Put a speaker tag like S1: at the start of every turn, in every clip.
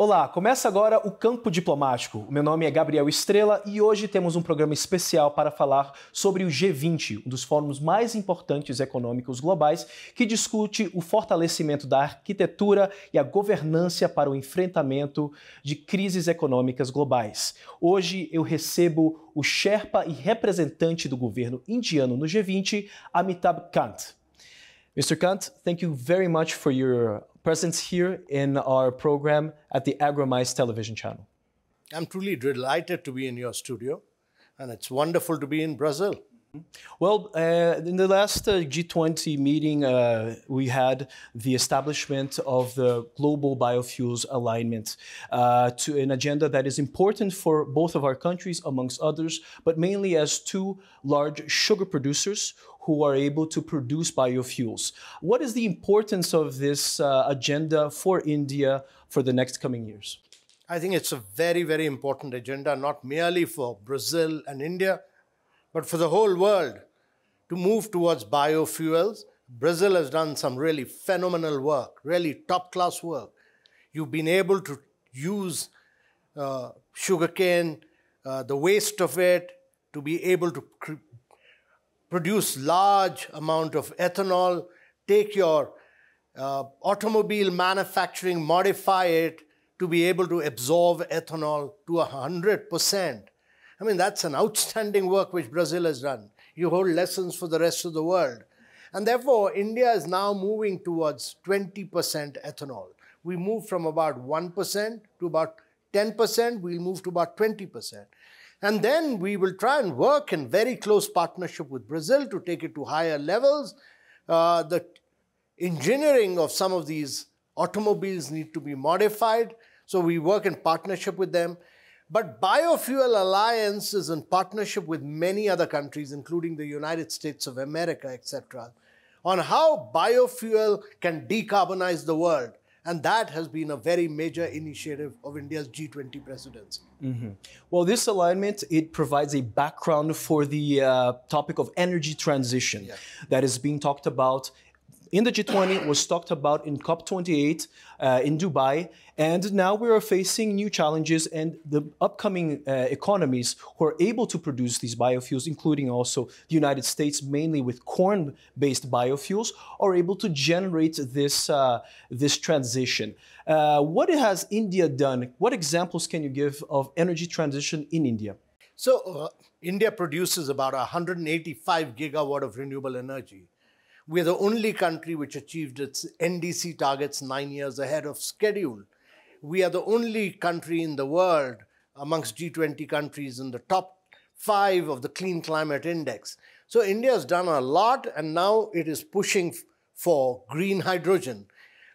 S1: Olá, começa agora o Campo Diplomático. O meu nome é Gabriel Estrela e hoje temos um programa especial para falar sobre o G20, um dos fóruns mais importantes econômicos globais, que discute o fortalecimento da arquitetura e a governança para o enfrentamento de crises econômicas globais. Hoje eu recebo o Sherpa e representante do governo indiano no G20, Amitabh Kant. Mr. Kant, thank you very much for your presence here in our program at the AgroMais television channel.
S2: I'm truly delighted to be in your studio, and it's wonderful to be in Brazil.
S1: Well, uh, in the last uh, G20 meeting, uh, we had the establishment of the Global Biofuels Alignment uh, to an agenda that is important for both of our countries, amongst others, but mainly as two large sugar producers who are able to produce biofuels. What is the importance of this uh, agenda for India for the next coming years?
S2: I think it's a very, very important agenda, not merely for Brazil and India, but for the whole world to move towards biofuels. Brazil has done some really phenomenal work, really top class work. You've been able to use uh, sugarcane, uh, the waste of it, to be able to produce large amount of ethanol, take your uh, automobile manufacturing, modify it to be able to absorb ethanol to 100%. I mean, that's an outstanding work which Brazil has done. You hold lessons for the rest of the world. And therefore, India is now moving towards 20% ethanol. We moved from about 1% to about 10%, we'll move to about 20%. And then we will try and work in very close partnership with Brazil to take it to higher levels. Uh, the engineering of some of these automobiles need to be modified. So we work in partnership with them. But Biofuel Alliance is in partnership with many other countries, including the United States of America, etc., on how biofuel can decarbonize the world. And that has been a very major initiative of India's G20 presidency.
S1: Mm-hmm. Well, this alignment, it provides a background for the uh, topic of energy transition yeah. that is being talked about in the G20 was talked about in COP28 uh, in Dubai. And now we are facing new challenges, and the upcoming uh, economies who are able to produce these biofuels, including also the United States, mainly with corn based biofuels, are able to generate this, uh, this transition. Uh, what has India done? What examples can you give of energy transition in India?
S2: So, uh, India produces about 185 gigawatt of renewable energy. We're the only country which achieved its NDC targets nine years ahead of schedule. We are the only country in the world amongst G20 countries in the top five of the Clean Climate Index. So India has done a lot and now it is pushing for green hydrogen.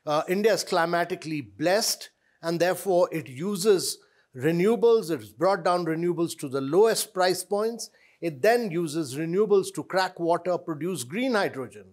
S2: Uh, India is climatically blessed and therefore it uses renewables. It's brought down renewables to the lowest price points. It then uses renewables to crack water, produce green hydrogen.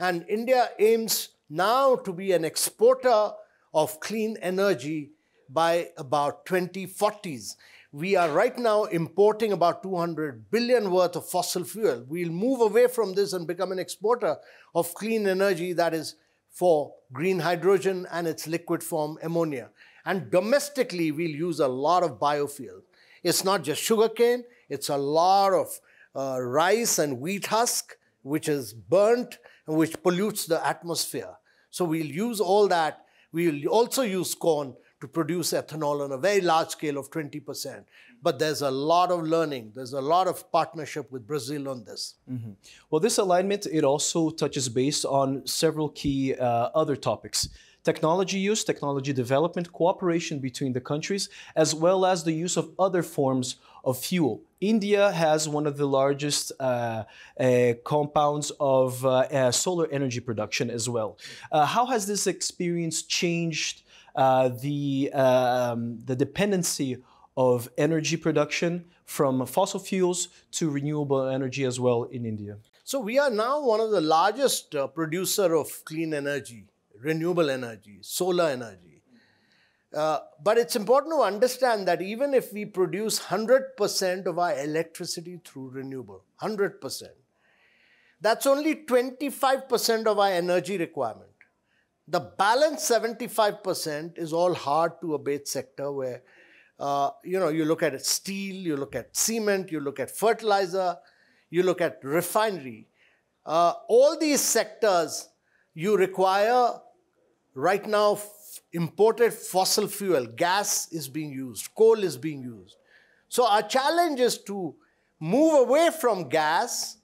S2: And India aims now to be an exporter of clean energy by about 2040s. We are right now importing about 200 billion worth of fossil fuel. We'll move away from this and become an exporter of clean energy that is for green hydrogen and its liquid form ammonia. And domestically, we'll use a lot of biofuel. It's not just sugarcane, it's a lot of uh, rice and wheat husk, which is burnt which pollutes the atmosphere. So we'll use all that. We'll also use corn to produce ethanol on a very large scale of 20%. But there's a lot of learning. There's a lot of partnership with Brazil on this.
S1: Mm-hmm. Well, this alignment, it also touches base on several key uh, other topics technology use, technology development, cooperation between the countries, as well as the use of other forms of fuel. India has one of the largest uh, uh, compounds of uh, uh solar energy production as well. Uh, how has this experience changed uh, the, um, the dependency of energy production from fossil fuels to renewable energy as well in India?
S2: So we are now one of the largest producer of clean energy renewable energy, solar energy. Uh, but it's important to understand that even if we produce 100% of our electricity through renewable, 100%, that's only 25% of our energy requirement. The balance 75% is all hard to abate sector where, uh, you know, you look at steel, you look at cement, you look at fertilizer, you look at refinery. Uh, all these sectors, you require right now imported fossil fuel, gas is being used, coal is being used. So our challenge is to move away from gas,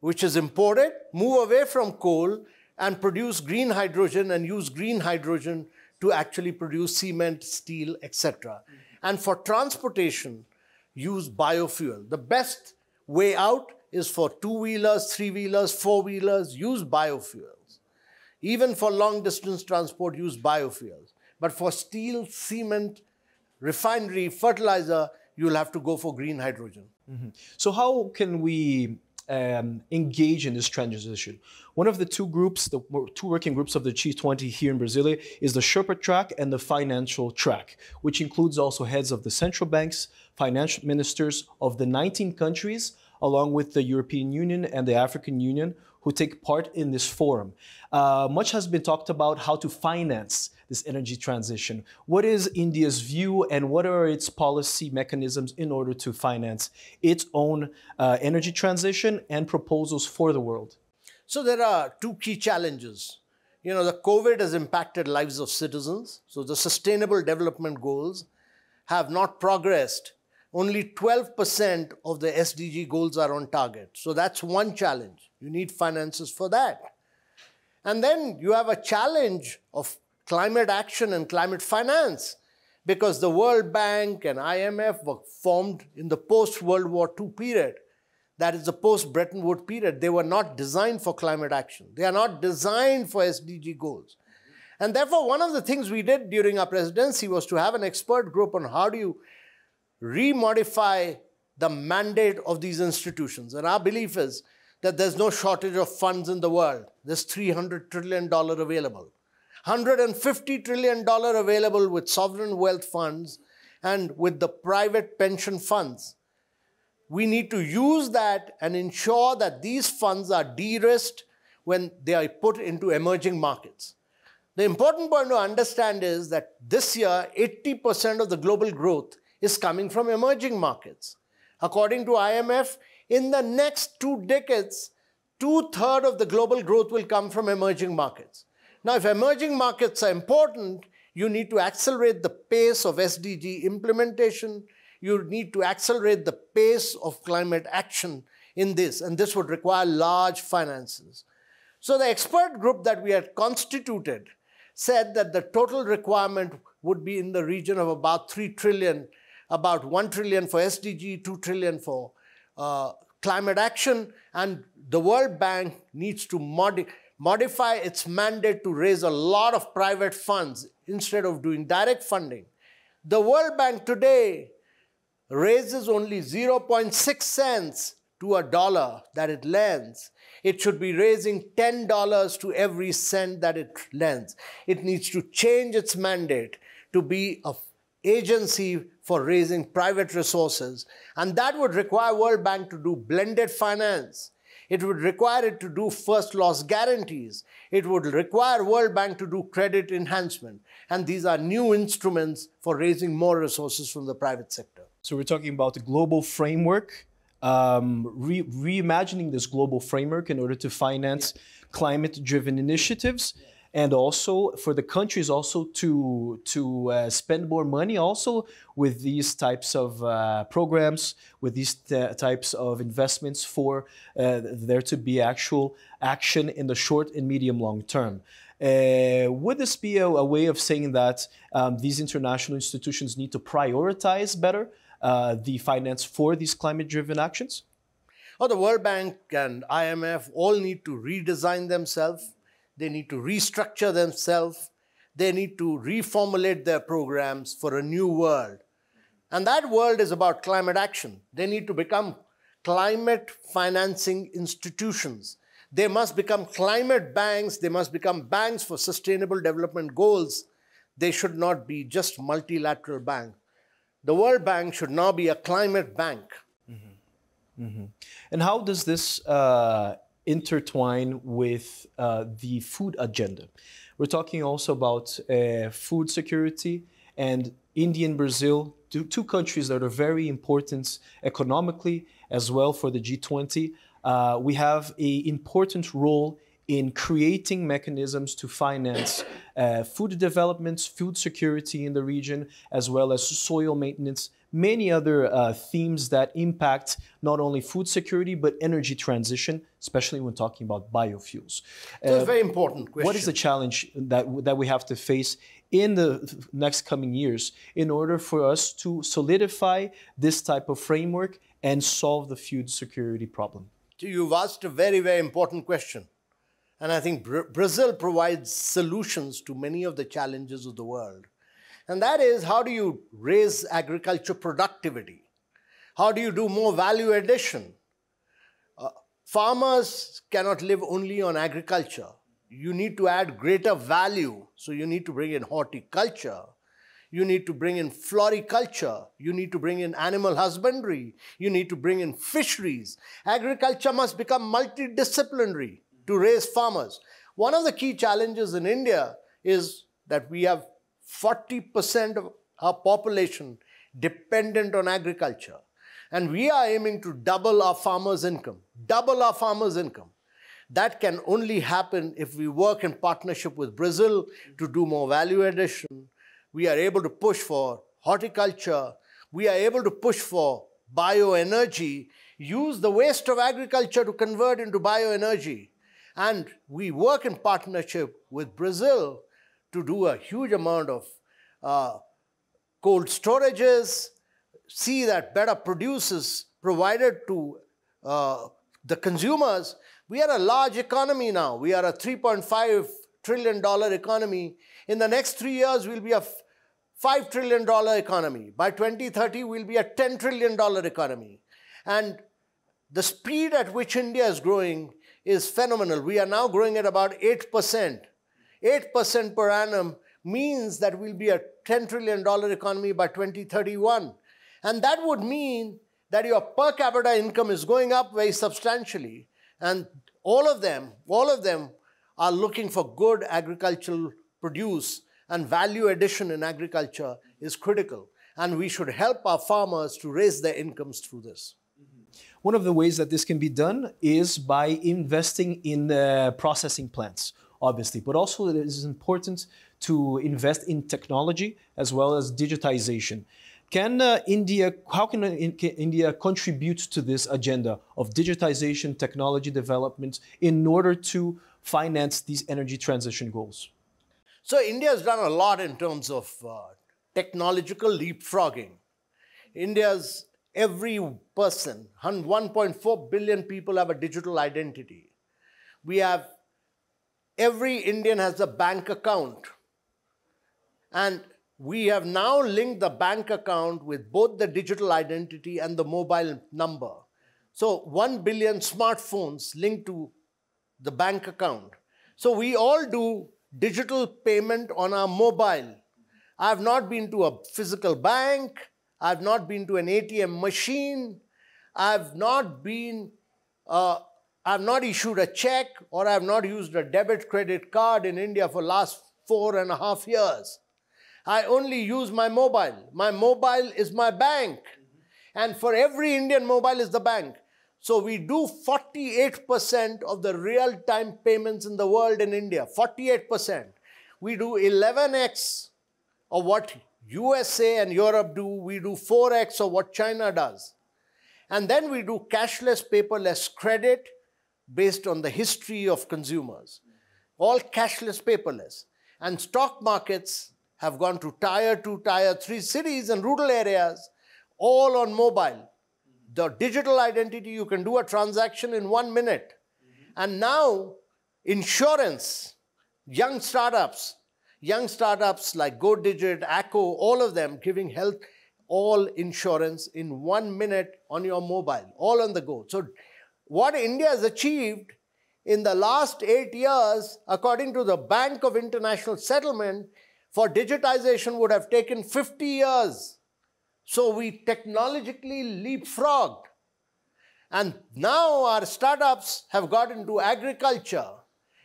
S2: which is imported, move away from coal, and produce green hydrogen and use green hydrogen to actually produce cement, steel, etc. And for transportation, use biofuel. The best way out is for two-wheelers, three-wheelers, four-wheelers, use biofuels. Even for long-distance transport, use biofuels. But for steel, cement, refinery, fertilizer, you'll have to go for green hydrogen.
S1: Mm-hmm. So how can we um, engage in this transition? One of the two groups, the two working groups of the G20 here in Brazil, is the Sherpa track and the financial track, which includes also heads of the central banks, financial ministers of the 19 countries, along with the European Union and the African Union, who take part in this forum. Uh, much has been talked about how to finance this energy transition. What is India's view and what are its policy mechanisms in order to finance its own uh, energy transition and proposals for the world?
S2: So there are two key challenges. You know, the COVID has impacted lives of citizens. So the sustainable development goals have not progressed. Only 12% of the SDG goals are on target. So that's one challenge. You need finances for that. And then you have a challenge of climate action and climate finance because the World Bank and IMF were formed in the post-World War II period. That is the post-Bretton Woods period. They were not designed for climate action. They are not designed for SDG goals. And therefore, one of the things we did during our presidency was to have an expert group on how do you remodify the mandate of these institutions. And our belief is that there's no shortage of funds in the world. There's $300 trillion available. $150 trillion available with sovereign wealth funds and with the private pension funds. We need to use that and ensure that these funds are de-risked when they are put into emerging markets. The important point to understand is that this year, 80% of the global growth is coming from emerging markets. According to IMF, in the next two decades, two-thirds of the global growth will come from emerging markets. Now, if emerging markets are important, you need to accelerate the pace of SDG implementation. You need to accelerate the pace of climate action in this, and this would require large finances. So the expert group that we had constituted said that the total requirement would be in the region of about 3 trillion, about 1 trillion for SDG, 2 trillion for uh, climate action, and the World Bank needs to modify modify its mandate to raise a lot of private funds instead of doing direct funding. The World Bank today raises only 0.6 cents to a dollar that it lends. It should be raising $10 to every cent that it lends. It needs to change its mandate to be an agency for raising private resources. And that would require World Bank to do blended finance it would require it to do first loss guarantees. It would require World Bank to do credit enhancement. And these are new instruments for raising more resources from the private sector.
S1: So we're talking about a global framework, um, re reimagining this global framework in order to finance yeah. climate-driven initiatives. Yeah and also for the countries also to to uh, spend more money also with these types of uh, programs with these types of investments for uh, there to be actual action in the short and medium long term uh, would this be a, a, way of saying that um, these international institutions need to prioritize better uh, the finance for these climate driven actions?
S2: Oh, the World Bank and IMF all need to redesign themselves they need to restructure themselves. They need to reformulate their programs for a new world. And that world is about climate action. They need to become climate financing institutions. They must become climate banks. They must become banks for sustainable development goals. They should not be just multilateral banks. The World Bank should now be a climate bank. Mm -hmm.
S1: Mm -hmm. And how does this uh, intertwine with uh, the food agenda. We're talking also about uh, food security and India and Brazil, two, two, countries that are very important economically as well for the G20. Uh, we have an important role in creating mechanisms to finance uh, food development, food security in the region, as well as soil maintenance, many other uh, themes that impact not only food security but energy transition, especially when talking about biofuels.
S2: That's uh, a very important question.
S1: What is the challenge that, that we have to face in the next coming years in order for us to solidify this type of framework and solve the food security problem?
S2: You've asked a very, very important question. And I think Brazil provides solutions to many of the challenges of the world. And that is how do you raise agriculture productivity? How do you do more value addition? Uh, farmers cannot live only on agriculture. You need to add greater value. So you need to bring in horticulture. You need to bring in floriculture. You need to bring in animal husbandry. You need to bring in fisheries. Agriculture must become multidisciplinary to raise farmers. One of the key challenges in India is that we have 40% of our population dependent on agriculture. And we are aiming to double our farmers' income. Double our farmers' income. That can only happen if we work in partnership with Brazil to do more value addition. We are able to push for horticulture. We are able to push for bioenergy, use the waste of agriculture to convert into bioenergy. And we work in partnership with Brazil to do a huge amount of uh, cold storages, see that better produce is provided to uh, the consumers. We are a large economy now. We are a $3.5 trillion economy. In the next three years, we'll be a $5 trillion economy. By 2030, we'll be a $10 trillion economy. And the speed at which India is growing is phenomenal. We are now growing at about 8%. 8% per annum means that we'll be a $10 trillion economy by 2031. And that would mean that your per capita income is going up very substantially. And all of them, all of them are looking for good agricultural produce and value addition in agriculture is critical. And we should help our farmers to raise their incomes through this.
S1: One of the ways that this can be done is by investing in uh, processing plants, obviously, but also it is important to invest in technology as well as digitization. Can uh, India, how can, uh, can India contribute to this agenda of digitization, technology development in order to finance these energy transition goals?
S2: So India has done a lot in terms of uh, technological leapfrogging. India's every person, 1.4 billion people have a digital identity. We have, every Indian has a bank account. And we have now linked the bank account with both the digital identity and the mobile number. So 1 billion smartphones linked to the bank account. So we all do digital payment on our mobile. I have not been to a physical bank. I've not been to an ATM machine. I've not been, uh, I've not issued a check or I've not used a debit credit card in India for last four and a half years. I only use my mobile. My mobile is my bank. And for every Indian, mobile is the bank. So we do 48% of the real-time payments in the world in India, 48%. We do 11x of what USA and Europe do, we do 4x of what China does. And then we do cashless, paperless credit based on the history of consumers. All cashless, paperless. And stock markets have gone to tier two, tier three cities and rural areas, all on mobile. The digital identity, you can do a transaction in one minute. And now, insurance, young startups, young startups like GoDigit, Acko, all of them giving health, all insurance in one minute on your mobile, all on the go. So what India has achieved in the last eight years, according to the Bank of International Settlement, for digitization would have taken 50 years. So we technologically leapfrogged. And now our startups have got into agriculture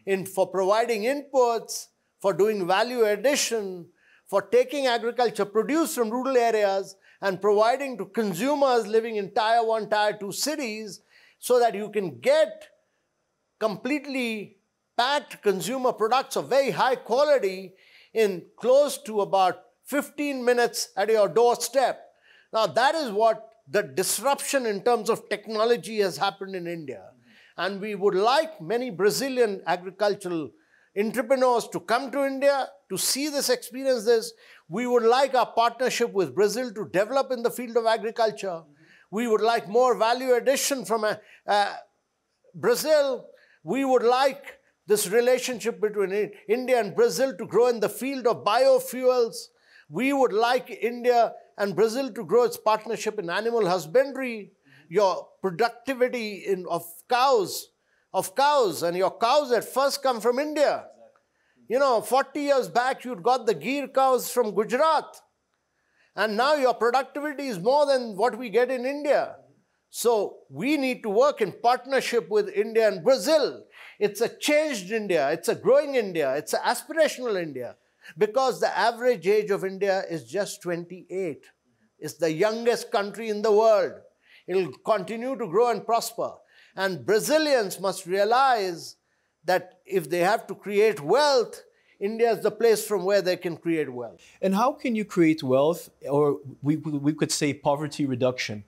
S2: in, for providing inputs, for doing value addition, for taking agriculture produce from rural areas and providing to consumers living in tier 1, tier 2 cities so that you can get completely packed consumer products of very high quality in close to about 15 minutes at your doorstep. Now, that is what the disruption in terms of technology has happened in India. And we would like many Brazilian agricultural entrepreneurs to come to India to see this, experience this. We would like our partnership with Brazil to develop in the field of agriculture. We would like more value addition from uh, uh, Brazil. We would like this relationship between India and Brazil to grow in the field of biofuels. We would like India and Brazil to grow its partnership in animal husbandry, your productivity in, of cows, of cows, and your cows at first come from India. You know, 40 years back, you'd got the Gir cows from Gujarat. And now your productivity is more than what we get in India. So we need to work in partnership with India and Brazil. It's a changed India, it's a growing India, it's an aspirational India because the average age of India is just 28. It's the youngest country in the world. It'll continue to grow and prosper. And Brazilians must realize that if they have to create wealth, India is the place from where they can create wealth.
S1: And how can you create wealth, or we, we could say poverty reduction?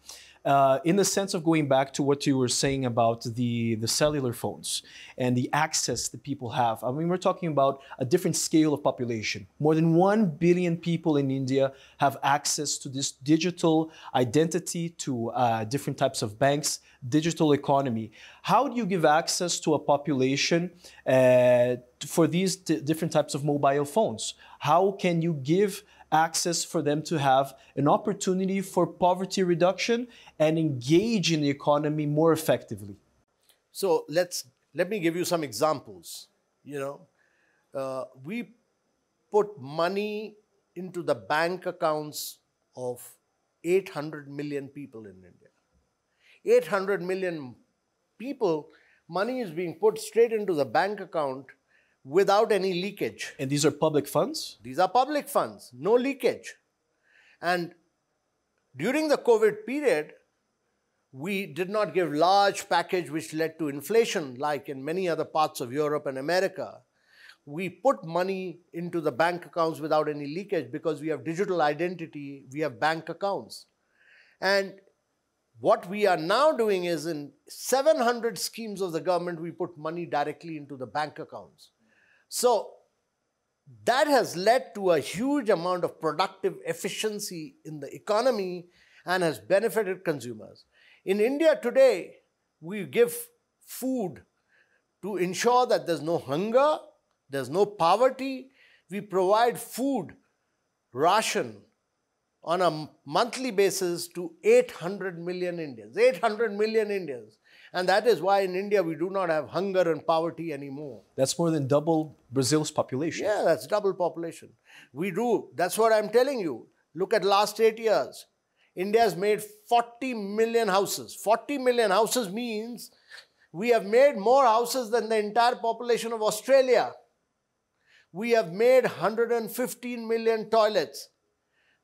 S1: Uh, in the sense of going back to what you were saying about the, the cellular phones and the access that people have. I mean, we're talking about a different scale of population. More than 1 billion people in India have access to this digital identity, to uh, different types of banks, digital economy. How do you give access to a population uh, for these different types of mobile phones? How can you give access for them to have an opportunity for poverty reduction and engage in the economy more effectively?
S2: So let's let me give you some examples. You know, uh, we put money into the bank accounts of 800 million people in India. 800 million people, money is being put straight into the bank account without any leakage.
S1: And these are public funds?
S2: These are public funds, no leakage. And during the COVID period, we did not give large package which led to inflation like in many other parts of Europe and America. We put money into the bank accounts without any leakage because we have digital identity, we have bank accounts. And what we are now doing is in 700 schemes of the government, we put money directly into the bank accounts. So that has led to a huge amount of productive efficiency in the economy and has benefited consumers. In India today, we give food to ensure that there's no hunger, there's no poverty. We provide food, ration, on a monthly basis to 800 million Indians. 800 million Indians. And that is why in India we do not have hunger and poverty anymore.
S1: That's more than double Brazil's population.
S2: Yeah, that's double population. We do. That's what I'm telling you. Look at last eight years. India has made 40 million houses. 40 million houses means we have made more houses than the entire population of Australia. We have made 115 million toilets.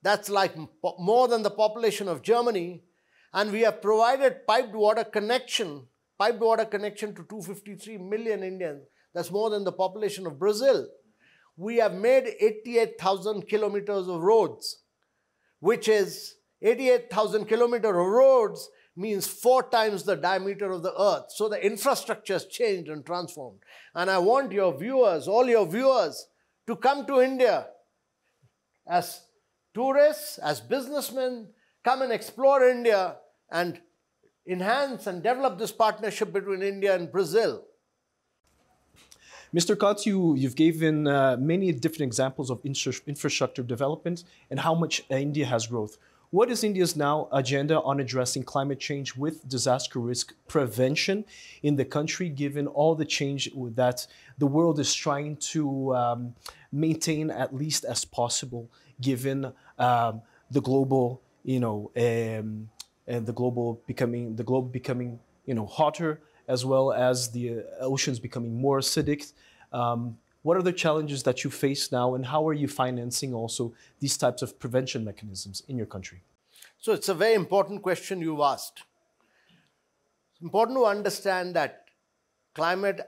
S2: That's like more than the population of Germany and we have provided piped water connection, piped water connection to 253 million Indians. That's more than the population of Brazil. We have made 88,000 kilometers of roads, which is 88,000 kilometers of roads means four times the diameter of the earth. So the infrastructure has changed and transformed. And I want your viewers, all your viewers, to come to India as tourists, as businessmen, come and explore India and enhance and develop this partnership between India and Brazil.
S1: Mr. Kant, you, you've given uh, many different examples of infrastructure development and how much India has growth. What is India's now agenda on addressing climate change with disaster risk prevention in the country, given all the change that the world is trying to um, maintain at least as possible, given um, the global you know, um, and the global becoming the globe becoming you know, hotter, as well as the oceans becoming more acidic. Um, what are the challenges that you face now, and how are you financing also these types of prevention mechanisms in your country?
S2: So it's a very important question you've asked. It's important to understand that climate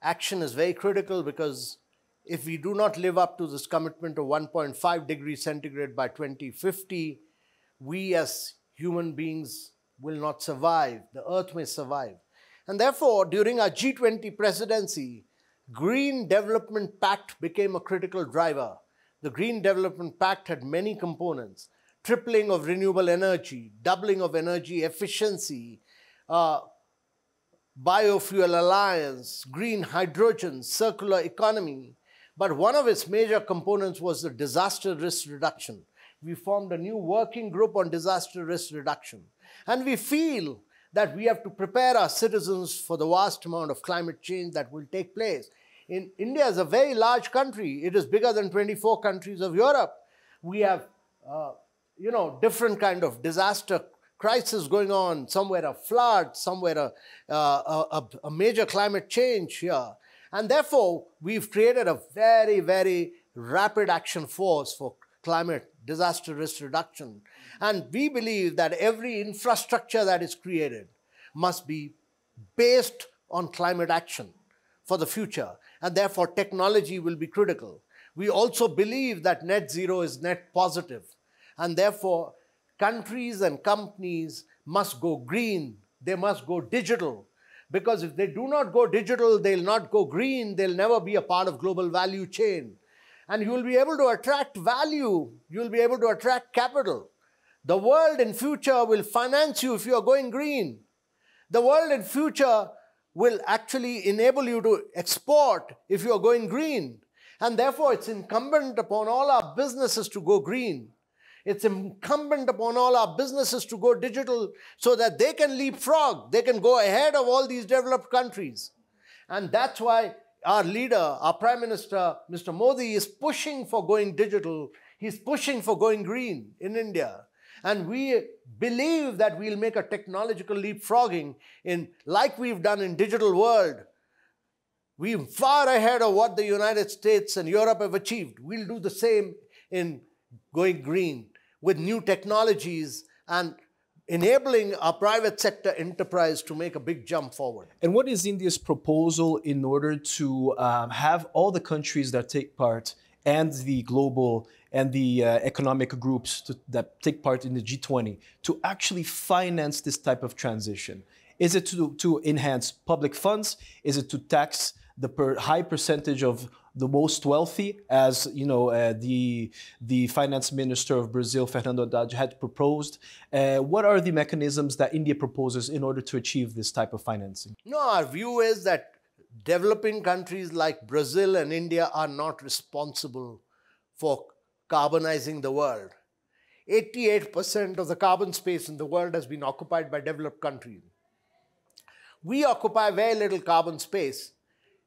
S2: action is very critical because if we do not live up to this commitment of 1.5 degrees centigrade by 2050, we as human beings will not survive. The earth may survive. And therefore, during our G20 presidency, Green Development Pact became a critical driver. The Green Development Pact had many components tripling of renewable energy, doubling of energy efficiency, uh, biofuel alliance, green hydrogen, circular economy. But one of its major components was the disaster risk reduction. We formed a new working group on disaster risk reduction. And we feel that we have to prepare our citizens for the vast amount of climate change that will take place. In India is a very large country. It is bigger than 24 countries of Europe. We have, uh, you know, different kind of disaster crisis going on, somewhere a flood, somewhere a, uh, a, a major climate change here. And therefore, we've created a very, very rapid action force for climate disaster risk reduction. And we believe that every infrastructure that is created must be based on climate action for the future. And therefore, technology will be critical. We also believe that net zero is net positive. And therefore, countries and companies must go green, they must go digital. Because if they do not go digital, they'll not go green, they'll never be a part of global value chain. And you will be able to attract value, you will be able to attract capital. The world in future will finance you if you are going green. The world in future will actually enable you to export if you are going green. And therefore, it's incumbent upon all our businesses to go green. It's incumbent upon all our businesses to go digital so that they can leapfrog. They can go ahead of all these developed countries. And that's why our leader, our Prime Minister, Mr. Modi, is pushing for going digital. He's pushing for going green in India. And we believe that we'll make a technological leapfrogging in like we've done in digital world. We're far ahead of what the United States and Europe have achieved. We'll do the same in going green with new technologies and enabling our private sector enterprise to make a big jump forward.
S1: And what is India's proposal in order to um, have all the countries that take part and the global and the uh, economic groups to, that take part in the G20 to actually finance this type of transition? Is it to, to enhance public funds? Is it to tax the per high percentage of the most wealthy, as you know, uh, the the finance minister of Brazil, Fernando Haddad, had proposed. Uh, what are the mechanisms that India proposes in order to achieve this type of financing?
S2: No, our view is that developing countries like Brazil and India are not responsible for carbonizing the world. 88% of the carbon space in the world has been occupied by developed countries. We occupy very little carbon space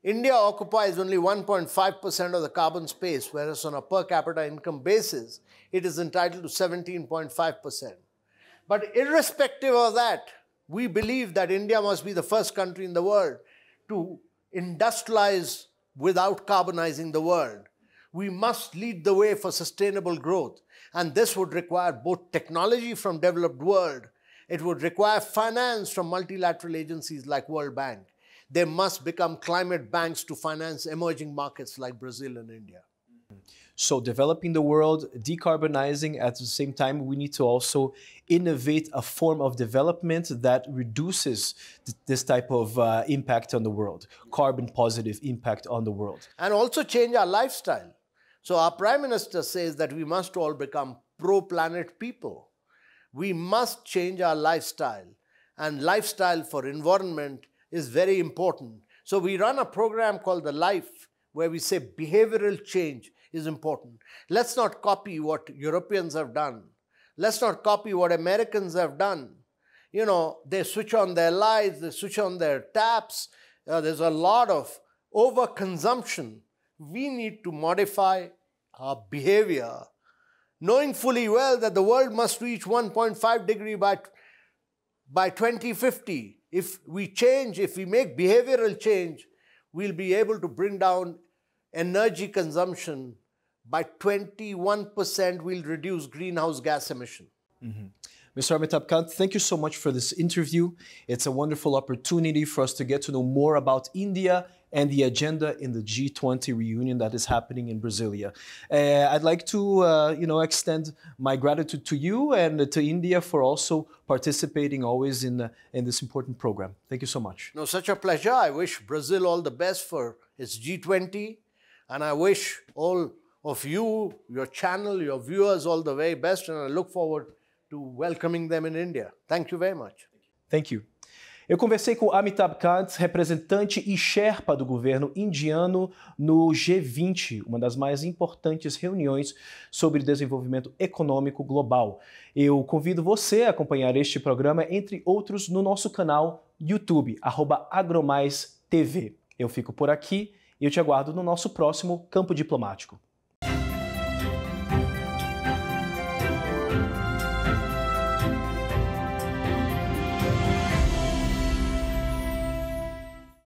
S2: India occupies only 1.5% of the carbon space, whereas on a per capita income basis, it is entitled to 17.5%. But irrespective of that, we believe that India must be the first country in the world to industrialize without carbonizing the world. We must lead the way for sustainable growth. And this would require both technology from developed world, it would require finance from multilateral agencies like World Bank they must become climate banks to finance emerging markets like Brazil and India.
S1: So, developing the world, decarbonizing at the same time, we need to also innovate a form of development that reduces th this type of uh, impact on the world, carbon positive impact on the world.
S2: And also change our lifestyle. So, our Prime Minister says that we must all become pro planet people. We must change our lifestyle. And lifestyle for environment is very important. So we run a program called The Life where we say behavioral change is important. Let's not copy what Europeans have done. Let's not copy what Americans have done. You know, they switch on their lights, they switch on their taps. Uh, there's a lot of overconsumption. We need to modify our behavior, knowing fully well that the world must reach 1.5 degree by, by 2050 if we change, if we make behavioral change, we'll be able to bring down energy consumption by 21%, we'll reduce greenhouse gas emission.
S1: Mm-hmm. Mr. Amitabh Kant, thank you so much for this interview. It's a wonderful opportunity for us to get to know more about India and the agenda in the G20 reunion that is happening in Brasilia. Uh, I'd like to, uh, you know, extend my gratitude to you and to India for also participating always in, uh, in this important program. Thank you so much.
S2: No, such a pleasure. I wish Brazil all the best for its G20, and I wish all of you, your channel, your viewers all the very best, and I look forward to welcoming them in India. Thank you very much.
S1: Thank you. Eu conversei com Amitabh Kant, representante e Sherpa do governo indiano no G20, uma das mais importantes reuniões sobre desenvolvimento econômico global. Eu convido você a acompanhar este programa, entre outros, no nosso canal YouTube, AgromaisTV. Eu fico por aqui e eu te aguardo no nosso próximo Campo Diplomático.